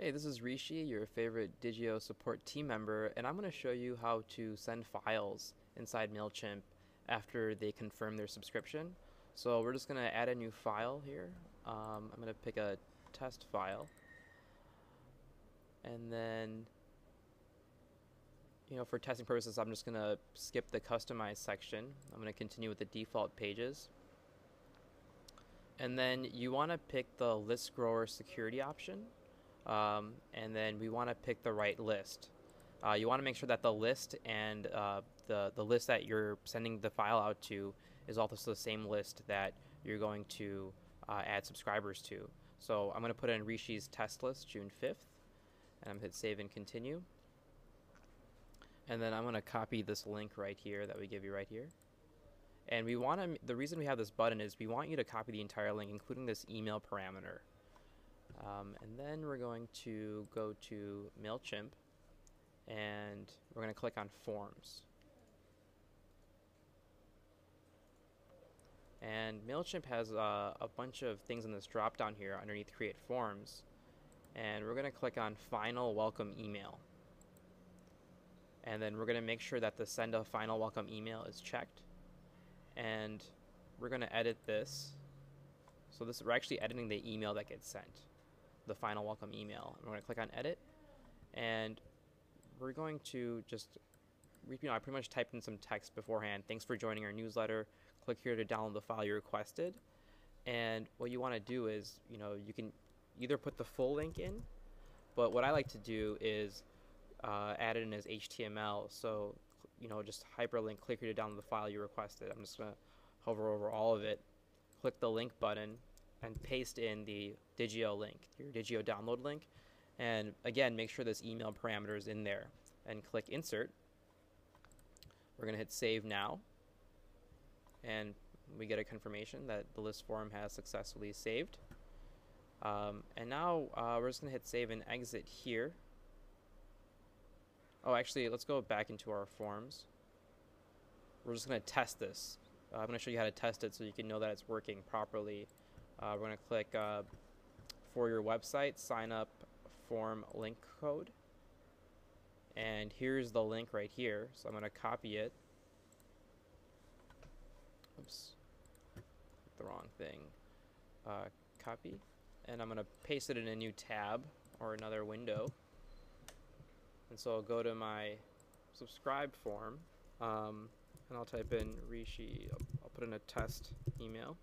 Hey, this is Rishi, your favorite Digioh support team member, and I'm going to show you how to send files inside MailChimp after they confirm their subscription. So we're just going to add a new file here. Um, I'm going to pick a test file. And then, you know, for testing purposes, I'm just going to skip the customize section. I'm going to continue with the default pages. And then you want to pick the list grower security option um, and then we want to pick the right list. Uh, you want to make sure that the list and uh, the, the list that you're sending the file out to is also the same list that you're going to uh, add subscribers to. So I'm going to put in Rishi's test list June 5th, and I'm hit save and continue. And then I'm going to copy this link right here that we give you right here. And we want to, the reason we have this button is we want you to copy the entire link, including this email parameter. Um, and then we're going to go to MailChimp and we're going to click on Forms. And MailChimp has uh, a bunch of things in this drop down here underneath Create Forms. And we're going to click on Final Welcome Email. And then we're going to make sure that the Send a Final Welcome Email is checked. And we're going to edit this. So this we're actually editing the email that gets sent the final welcome email. I'm going to click on edit and we're going to just, you know, I pretty much typed in some text beforehand. Thanks for joining our newsletter. Click here to download the file you requested. And what you want to do is, you know, you can either put the full link in, but what I like to do is uh, add it in as HTML. So, you know, just hyperlink, click here to download the file you requested. I'm just going to hover over all of it, click the link button, and paste in the Digioh link, your Digioh download link. And again, make sure this email parameter is in there and click insert. We're going to hit save now. And we get a confirmation that the list form has successfully saved. Um, and now uh, we're just going to hit save and exit here. Oh, actually, let's go back into our forms. We're just going to test this. Uh, I'm going to show you how to test it so you can know that it's working properly. Uh, we're going to click uh, for your website, sign up form link code. And here's the link right here. So I'm going to copy it. Oops. The wrong thing. Uh, copy. And I'm going to paste it in a new tab or another window. And so I'll go to my subscribe form. Um, and I'll type in Rishi. I'll, I'll put in a test email.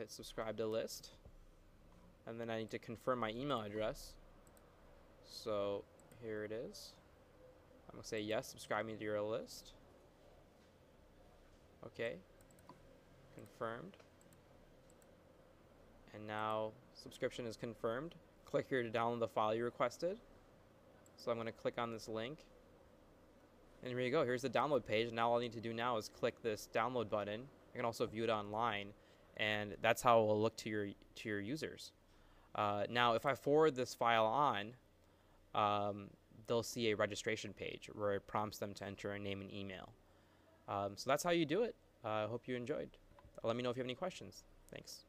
Hit subscribe to list. And then I need to confirm my email address. So here it is. I'm to say yes, subscribe me to your list. Okay. Confirmed. And now subscription is confirmed. Click here to download the file you requested. So I'm to click on this link. And here you go. Here's the download page. Now all I need to do now is click this download button. I can also view it online and that's how it will look to your to your users. Uh, now, if I forward this file on, um, they'll see a registration page where it prompts them to enter a name and email. Um, so that's how you do it. Uh, I uh, hope you enjoyed. Let me know if you have any questions. Thanks.